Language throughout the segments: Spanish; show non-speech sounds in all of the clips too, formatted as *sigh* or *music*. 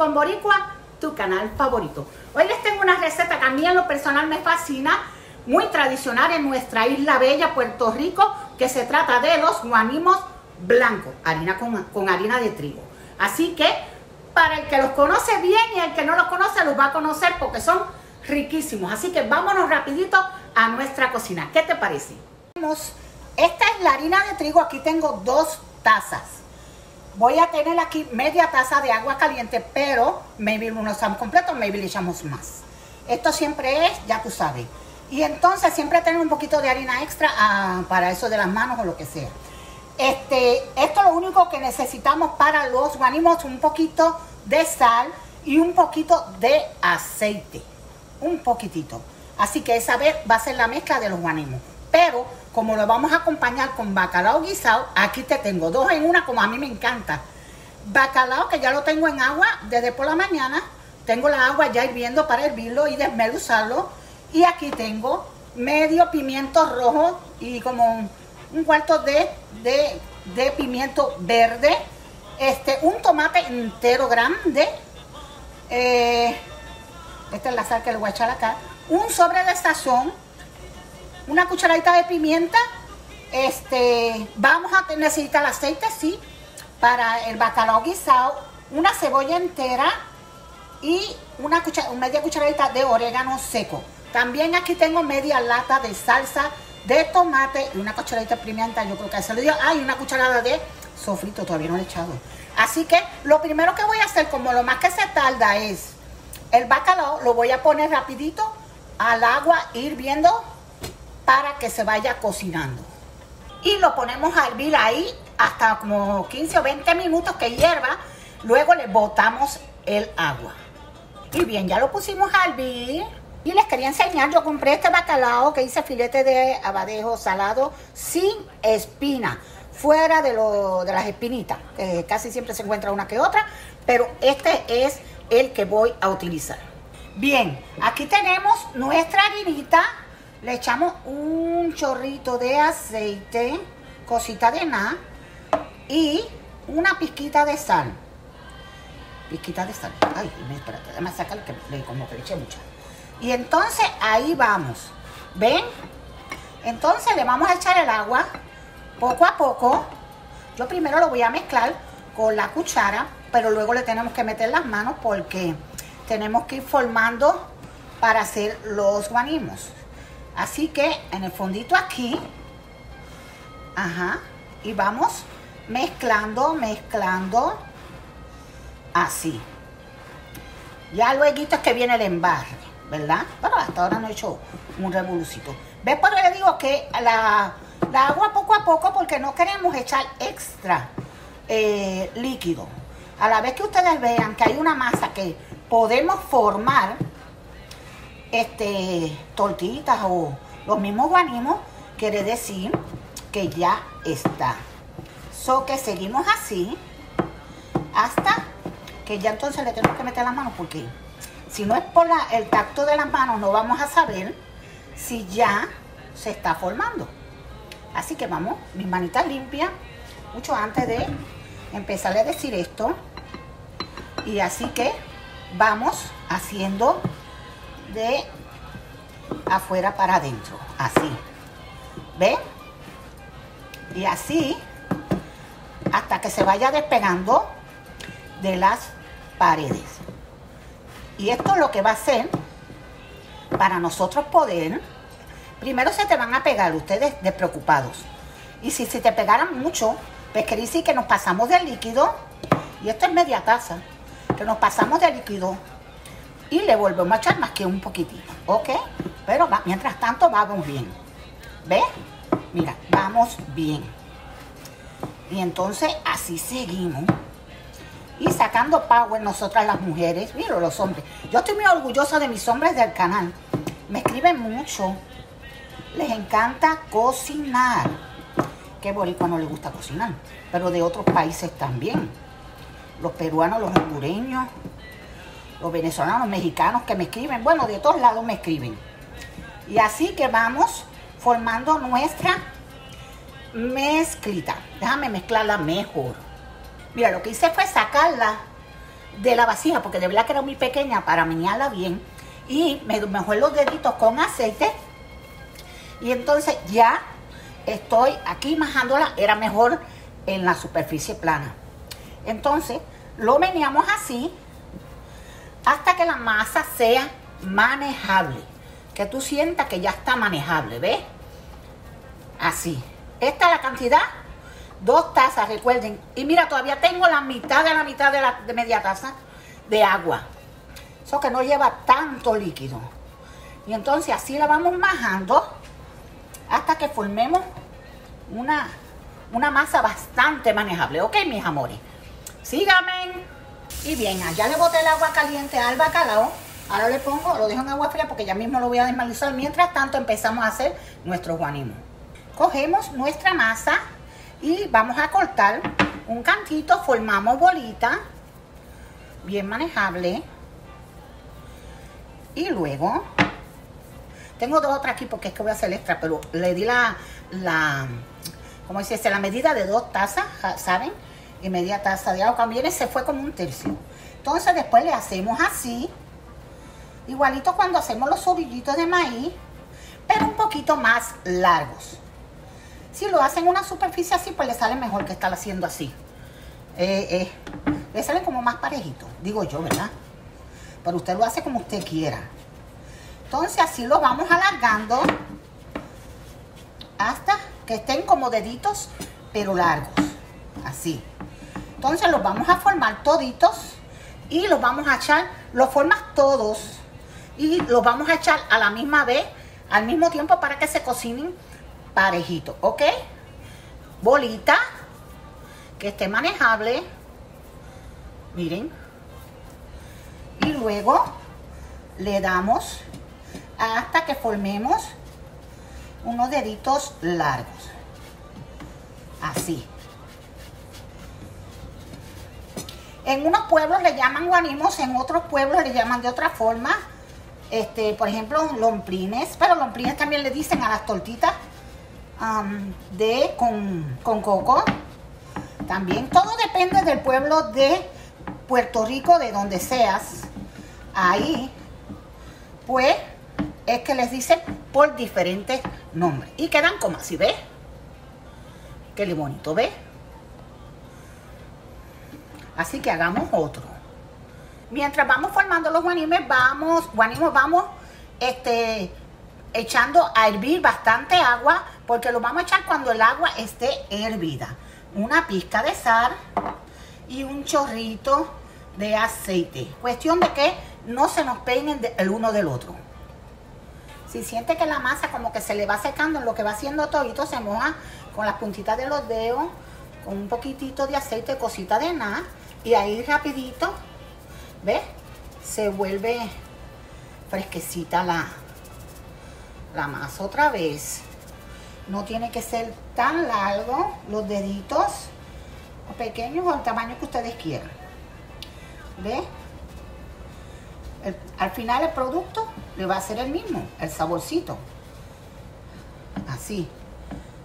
Rincón Boricua, tu canal favorito. Hoy les tengo una receta que a mí en lo personal me fascina, muy tradicional en nuestra isla bella, Puerto Rico, que se trata de los guanimos blancos, harina con, con harina de trigo. Así que para el que los conoce bien y el que no los conoce los va a conocer porque son riquísimos. Así que vámonos rapidito a nuestra cocina. ¿Qué te parece? Esta es la harina de trigo, aquí tengo dos tazas. Voy a tener aquí media taza de agua caliente, pero maybe no estamos completos, maybe le echamos más. Esto siempre es, ya tú sabes. Y entonces siempre tener un poquito de harina extra ah, para eso de las manos o lo que sea. Este, esto es lo único que necesitamos para los guanimos, un poquito de sal y un poquito de aceite. Un poquitito. Así que esa vez va a ser la mezcla de los guanimos. Pero como lo vamos a acompañar con bacalao guisado, aquí te tengo dos en una como a mí me encanta. Bacalao que ya lo tengo en agua desde por la mañana. Tengo la agua ya hirviendo para hervirlo y desmenuzarlo. Y aquí tengo medio pimiento rojo y como un cuarto de, de, pimiento verde. Este, un tomate entero grande. Eh, esta es la sal que le voy a echar acá. Un sobre de sazón una cucharadita de pimienta. Este, vamos a necesitar aceite, sí, para el bacalao guisado, una cebolla entera y una media cucharadita de orégano seco. También aquí tengo media lata de salsa de tomate y una cucharadita de pimienta, yo creo que se le dio. Ah, una cucharada de sofrito, todavía no le he echado. Así que lo primero que voy a hacer, como lo más que se tarda es el bacalao, lo voy a poner rapidito al agua hirviendo para que se vaya cocinando. Y lo ponemos a hervir ahí hasta como 15 o 20 minutos que hierva. Luego le botamos el agua. Y bien, ya lo pusimos a hervir. Y les quería enseñar, yo compré este bacalao que hice filete de abadejo salado sin espina, fuera de, lo, de las espinitas, que casi siempre se encuentra una que otra, pero este es el que voy a utilizar. Bien, aquí tenemos nuestra harinita le echamos un chorrito de aceite, cosita de nada, y una pizquita de sal. Pizquita de sal. Ay, espérate, déjame sacar que le, como que le eché mucha. Y entonces ahí vamos. ¿Ven? Entonces le vamos a echar el agua poco a poco. Yo primero lo voy a mezclar con la cuchara, pero luego le tenemos que meter las manos porque tenemos que ir formando para hacer los guanimos. Así que en el fondito aquí, ajá, y vamos mezclando, mezclando, así. Ya luego es que viene el embarre, ¿verdad? Pero hasta ahora no he hecho un revolucito. ¿Ves por qué digo que la, agua poco a poco porque no queremos echar extra eh, líquido? A la vez que ustedes vean que hay una masa que podemos formar, este, tortitas o los mismos guanimos, quiere decir que ya está. So que seguimos así hasta que ya entonces le tenemos que meter las manos porque si no es por el tacto de las manos no vamos a saber si ya se está formando. Así que vamos, mis manitas limpias, mucho antes de empezar a decir esto. Y así que vamos haciendo de afuera para adentro, así. ¿Ven? Y así hasta que se vaya despegando de las paredes. Y esto es lo que va a hacer para nosotros poder, primero se te van a pegar ustedes despreocupados. Y si se te pegaran mucho, pues quiere decir que nos pasamos del líquido, y esto es media taza, que nos pasamos del líquido y le volvemos a echar más que un poquitito, ¿ok? Pero mientras tanto vamos bien. ¿Ves? Mira, vamos bien. Y entonces así seguimos. Y sacando power nosotras las mujeres, mira los hombres. Yo estoy muy orgullosa de mis hombres del canal. Me escriben mucho. Les encanta cocinar. Que boricua no les gusta cocinar. Pero de otros países también. Los peruanos, los hondureños, los venezolanos, mexicanos que me escriben, bueno, de todos lados me escriben. Y así que vamos formando nuestra mezclita. Déjame mezclarla mejor. Mira, lo que hice fue sacarla de la vasija, porque de verdad que era muy pequeña para menearla bien. Y me mejor los deditos con aceite. Y entonces ya estoy aquí majándola, era mejor en la superficie plana. Entonces lo meneamos así hasta que la masa sea manejable. Que tú sientas que ya está manejable, ¿ves? Así. Esta es la cantidad. Dos tazas, recuerden. Y mira, todavía tengo la mitad de la mitad de la media taza de agua. Eso que no lleva tanto líquido. Y entonces así la vamos majando hasta que formemos una, una masa bastante manejable. ¿Ok, mis amores? Síganme. Y bien, allá le boté el agua caliente al bacalao. Ahora le pongo, lo dejo en agua fría porque ya mismo lo voy a desmalizar. Mientras tanto empezamos a hacer nuestro guanimo. Cogemos nuestra masa y vamos a cortar un cantito, formamos bolita, bien manejable. Y luego, tengo dos otras aquí porque es que voy a hacer extra, pero le di la, la como dice, la medida de dos tazas, ¿saben? Y media taza de agua. También se fue como un tercio. Entonces después le hacemos así, igualito cuando hacemos los orillitos de maíz, pero un poquito más largos. Si lo hacen en una superficie así, pues le sale mejor que estar haciendo así. Eh, eh, le sale como más parejito, digo yo, ¿verdad? Pero usted lo hace como usted quiera. Entonces así lo vamos alargando hasta que estén como deditos, pero largos. Así. Entonces los vamos a formar toditos y los vamos a echar, los formas todos y los vamos a echar a la misma vez, al mismo tiempo para que se cocinen parejitos, ¿ok? Bolita, que esté manejable. Miren. Y luego le damos hasta que formemos unos deditos largos. Así. En unos pueblos le llaman guanimos, en otros pueblos le llaman de otra forma. Este, por ejemplo, lomplines, pero lomplines también le dicen a las tortitas de con, con coco. También todo depende del pueblo de Puerto Rico, de donde seas. Ahí, pues, es que les dicen por diferentes nombres. Y quedan como así, ¿ves? Qué bonito, ¿ves? Así que hagamos otro. Mientras vamos formando los guanimes, vamos, guanimos, vamos este, echando a hervir bastante agua, porque lo vamos a echar cuando el agua esté hervida. Una pizca de sal y un chorrito de aceite. Cuestión de que no se nos peguen el uno del otro. Si siente que la masa como que se le va secando en lo que va haciendo todito, se moja con las puntitas de los dedos, con un poquitito de aceite, cosita de nada, y ahí rapidito, ¿ves? Se vuelve fresquecita la, la masa otra vez. No tiene que ser tan largo los deditos, o pequeños o el tamaño que ustedes quieran. ¿Ves? al final el producto le va a ser el mismo, el saborcito. Así.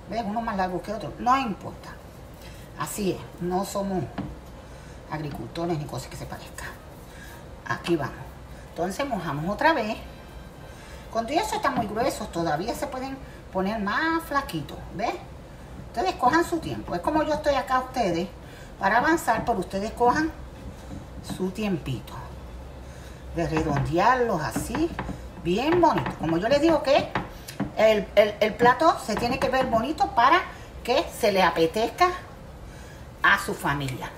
¿Ves? Uno más largo que otro. No importa. Así es. No somos agricultores ni cosas que se parezcan. Aquí vamos. Entonces mojamos otra vez. Cuando ya eso está muy grueso, todavía se pueden poner más flaquitos. ¿Ves? Ustedes cojan su tiempo. Es como yo estoy acá ustedes para avanzar, pero ustedes cojan su tiempito de redondearlos así, bien bonito. Como yo les digo que el, plato se tiene que ver bonito para que se le apetezca a su familia.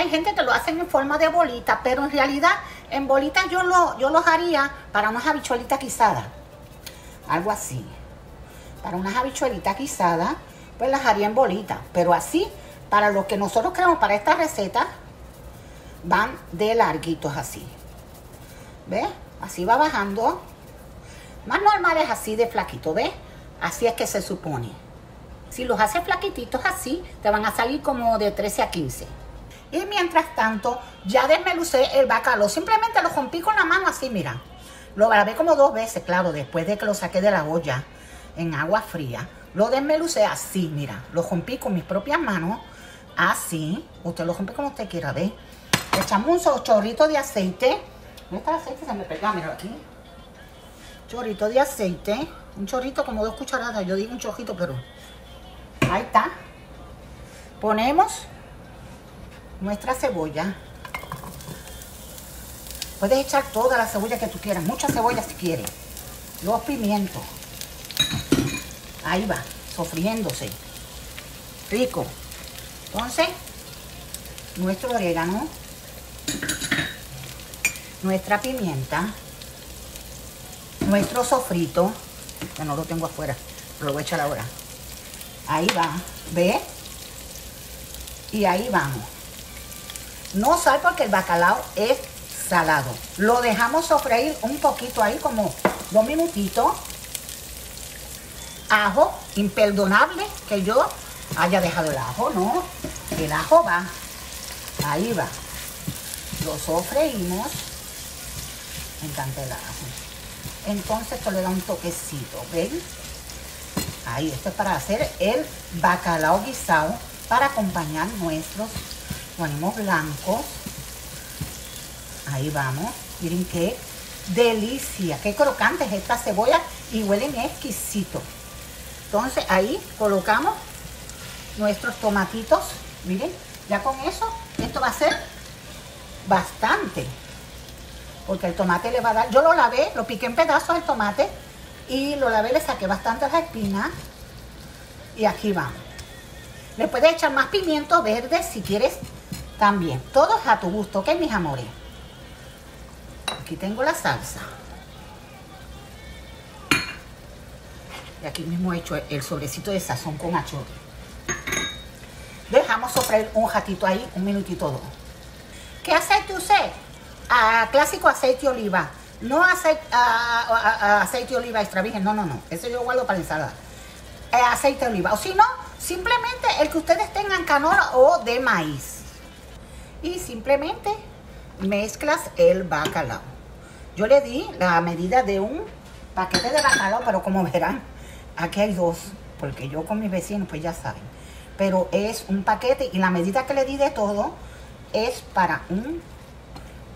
Hay gente que lo hace en forma de bolita, pero en realidad en bolitas yo, lo, yo los haría para unas habichuelitas guisadas. Algo así. Para unas habichuelitas guisadas, pues las haría en bolita. Pero así para lo que nosotros creamos para esta receta, van de larguitos así. ¿Ves? Así va bajando. Más normal es así de flaquito, ¿ves? Así es que se supone. Si los haces flaquititos así, te van a salir como de 13 a 15. Y mientras tanto, ya desmelucé el bacalao. Simplemente lo rompí con la mano así, mira. Lo grabé como dos veces, claro, después de que lo saqué de la olla en agua fría. lo desmelucé así, mira. Lo rompí con mis propias manos, así. Usted lo rompe como usted quiera, ¿ve? Echamos un chorrito de aceite. ¿Dónde está el aceite? Se me pega, mira aquí. Chorrito de aceite. Un chorrito como dos cucharadas. Yo digo un chorrito, pero... Ahí está. Ponemos nuestra cebolla. Puedes echar toda la cebolla que tú quieras, mucha cebolla si quieres. Los pimientos. Ahí va, sofriéndose. Rico. Entonces, nuestro orégano, nuestra pimienta, nuestro sofrito, que no lo tengo afuera, lo voy a echar ahora. Ahí va, ¿ve? Y ahí vamos. No sal porque el bacalao es salado. Lo dejamos sofreír un poquito ahí, como dos minutitos. Ajo, imperdonable que yo haya dejado el ajo, ¿no? El ajo va. Ahí va. Lo sofreímos. Me encanta el ajo. Entonces esto le da un toquecito, ¿ven? Ahí, esto es para hacer el bacalao guisado para acompañar nuestros guanimos blancos Ahí vamos. Miren qué delicia, qué crocante es esta cebolla y huelen exquisito. Entonces ahí colocamos nuestros tomatitos. Miren, ya con eso, esto va a ser bastante. Porque el tomate le va a dar, yo lo lavé, lo piqué en pedazos el tomate y lo lavé, le saqué bastante las espinas. Y aquí vamos. Le puedes echar más pimiento verde si quieres también. Todo es a tu gusto, ¿ok, mis amores? Aquí tengo la salsa. Y aquí mismo he hecho el sobrecito de sazón con achiote. Dejamos sofreír un ratito ahí, un minutito dos. ¿Qué aceite usé? Ah, clásico aceite oliva. No aceite, uh, aceite oliva extra virgen, no, no, no. Eso yo guardo para la ensalada. Eh, aceite de oliva. O si no, simplemente el que ustedes tengan canola o de maíz. Y simplemente mezclas el bacalao. Yo le di la medida de un paquete de bacalao, pero como verán, aquí hay dos, porque yo con mis vecinos pues ya saben. Pero es un paquete y la medida que le di de todo es para un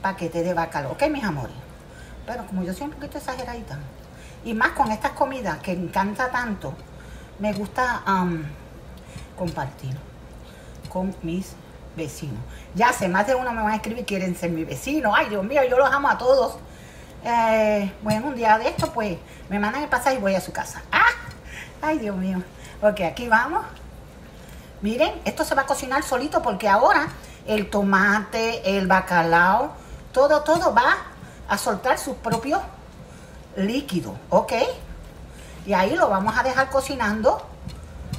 paquete de bacalao. ¿Ok, mis amores? Pero como yo soy un poquito exageradita, y más con estas comidas que encanta tanto, me gusta compartir con mis vecinos. Ya sé, más de uno me van a escribir, quieren ser mi vecino. Ay, Dios mío, yo los amo a todos. Eh, bueno, un día de esto, pues, me mandan el pasaje y voy a su casa. ¡Ah! Ay, Dios mío. Ok, aquí vamos. Miren, esto se va a cocinar solito porque ahora el tomate, el bacalao, todo, todo va a soltar sus propios líquidos, ¿ok? Y ahí lo vamos a dejar cocinando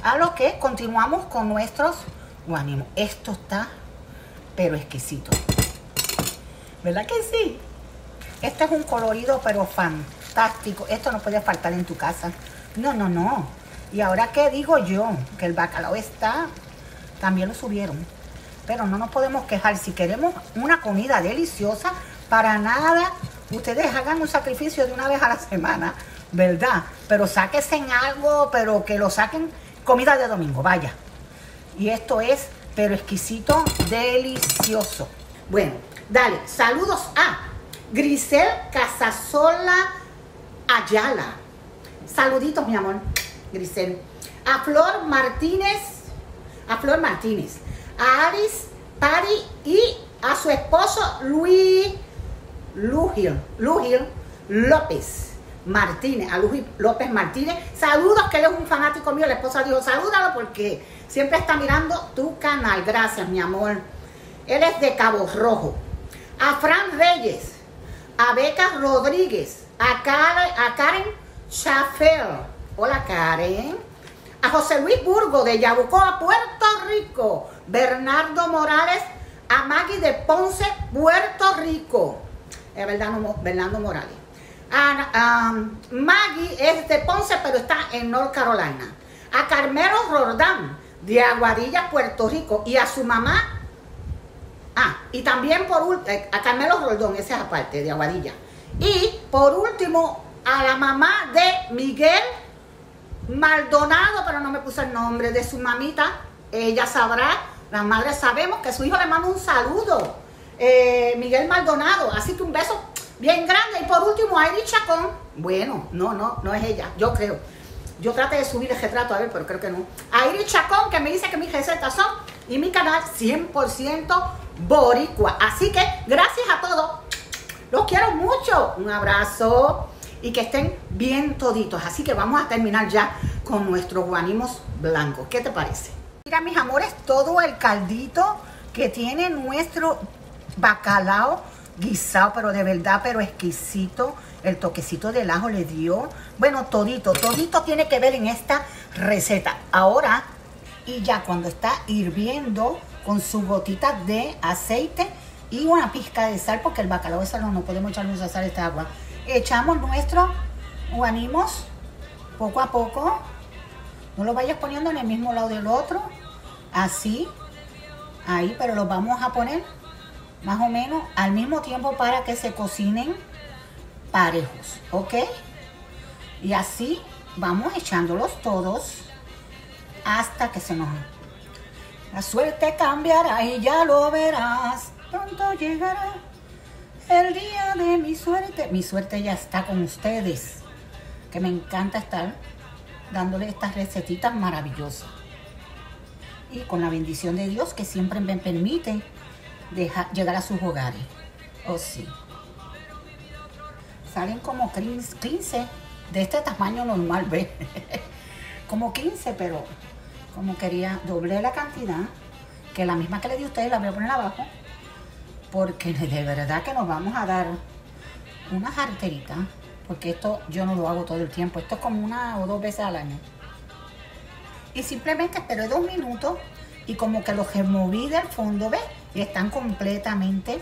a lo que continuamos con nuestros guanimos. Esto está, pero exquisito. ¿Verdad que sí? Este es un colorido, pero fantástico. Esto no puede faltar en tu casa. No, no, no. Y ahora qué digo yo, que el bacalao está, también lo subieron. Pero no nos podemos quejar. Si queremos una comida deliciosa, para nada, ustedes hagan un sacrificio de una vez a la semana, ¿verdad? Pero sáquense en algo, pero que lo saquen comida de domingo, vaya. Y esto es, pero exquisito, delicioso. Bueno, dale, saludos a Grisel Casasola Ayala. Saluditos, mi amor, Grisel. A Flor Martínez, a Flor Martínez, a Aris Pari y a su esposo Luis Lugil, Lugil López Martínez, a Luis López Martínez. Saludos, que él es un fanático mío. La esposa dijo, salúdalo porque siempre está mirando tu canal. Gracias, mi amor. Él es de Cabo Rojo. A Fran Reyes, a Beca Rodríguez, a Karen, a hola Karen, a José Luis Burgo de Yabucoa, Puerto Rico, Bernardo Morales, a Maggie de Ponce, Puerto Rico, es Bernardo Morales. A, Maggie es de Ponce, pero está en North Carolina. A Carmelo Rordán, de Aguadilla, Puerto Rico, y a su mamá Ah, y también por último, eh, a Carmelo Roldón, esa es aparte, de Aguadilla. Y por último, a la mamá de Miguel Maldonado, pero no me puso el nombre de su mamita. Ella sabrá, las madres sabemos que su hijo le manda un saludo. Eh, Miguel Maldonado, así que un beso bien grande. Y por último, Airi Chacón. Bueno, no, no, no es ella, yo creo. Yo traté de subir el retrato a ver, pero creo que no. Airi Chacón, que me dice que mis recetas son y mi canal 100% boricua. Así que gracias a todos. Los quiero mucho. Un abrazo y que estén bien toditos. Así que vamos a terminar ya con nuestros guanimos blancos. ¿Qué te parece? Mira, mis amores, todo el caldito que tiene nuestro bacalao guisado, pero de verdad, pero exquisito. El toquecito del ajo le dio. Bueno, todito, todito tiene que ver en esta receta. Ahora, y ya cuando está hirviendo con su gotita de aceite y una pizca de sal, porque el bacalao de sal no podemos echarle mucha sal a esta agua. Echamos nuestro guanimos poco a poco. No lo vayas poniendo en el mismo lado del otro. Así. Ahí, pero lo vamos a poner más o menos al mismo tiempo para que se cocinen parejos, ¿ok? Y así vamos echándolos todos hasta que se nos... La suerte cambiará y ya lo verás, pronto llegará el día de mi suerte. Mi suerte ya está con ustedes, que me encanta estar dándole estas recetitas maravillosas. Y con la bendición de Dios que siempre me permite llegar a sus hogares. Oh sí. Salen como 15 de este tamaño normal, ¿ves? *laughs* como 15, pero como quería, doble la cantidad, que la misma que le di a ustedes la voy a poner abajo, porque *laughs* de verdad que nos vamos a dar unas arteritas, porque esto yo no lo hago todo el tiempo, esto es como una o dos veces al año. Y simplemente esperé dos minutos y como que los removí del fondo, ¿ves? Y están completamente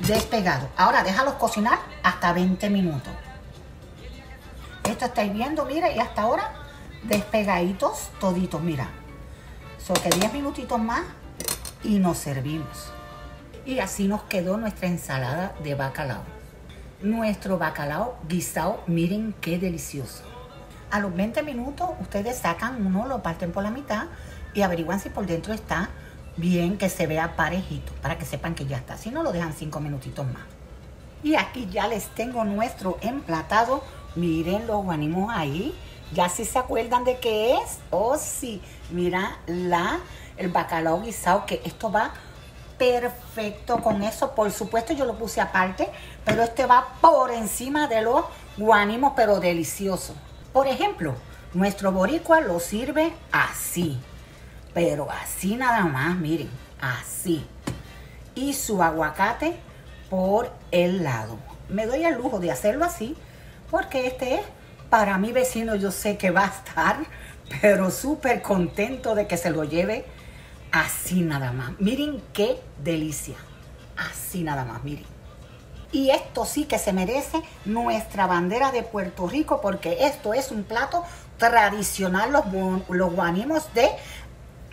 despegados. Ahora déjalos cocinar hasta 20 minutos. Esto estáis viendo, mira, y hasta ahora despegaditos toditos, mira. Son que 10 minutitos más y nos servimos. Y así nos quedó nuestra ensalada de bacalao. Nuestro bacalao guisado, miren qué delicioso. A los 20 minutos ustedes sacan uno, lo parten por la mitad y averiguan si por dentro está bien, que se vea parejito, para que sepan que ya está. Si no, lo dejan 5 minutitos más. Y aquí ya les tengo nuestro emplatado. Miren los ánimos ahí. Ya si se acuerdan de qué es. Oh, sí. Mira la, el bacalao guisado, que esto va perfecto con eso. Por supuesto yo lo puse aparte, pero este va por encima de los guanimos, pero delicioso. Por ejemplo, nuestro boricua lo sirve así. Pero así nada más, miren, así. Y su aguacate por el lado. Me doy el lujo de hacerlo así porque este es para mi vecino yo sé que va a estar, pero súper contento de que se lo lleve así nada más. Miren qué delicia. Así nada más, miren. Y esto sí que se merece nuestra bandera de Puerto Rico porque esto es un plato tradicional, los, los guanimos de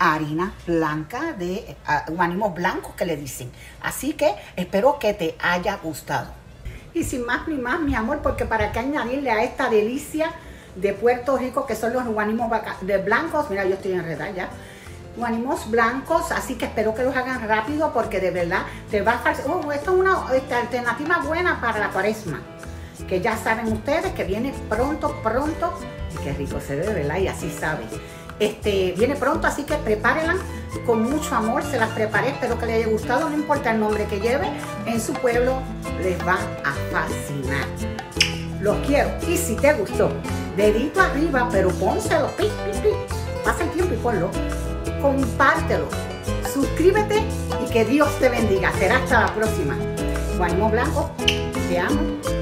harina blanca, de uh, guanimos blancos que le dicen. Así que espero que te haya gustado. Y sin más ni más, mi amor, porque para qué añadirle a esta delicia de Puerto Rico, que son los guanimos de blancos, mira, yo estoy enredada ya, guanimos blancos, así que espero que los hagan rápido, porque de verdad te va a... Oh, esto es una alternativa buena para la cuaresma, que ya saben ustedes que viene pronto, pronto, y qué rico se ve, ¿verdad? Y así saben. Este, viene pronto, así que prepárenla con mucho amor. Se las preparé, espero que les haya gustado. No importa el nombre que lleve, en su pueblo les va a fascinar. Los quiero. Y si te gustó, dedito arriba, pero pónselo. Pi, pi, Pasa el tiempo y ponlo. Compártelo. Suscríbete y que Dios te bendiga. Será hasta la próxima. Guaymo Blanco, te amo.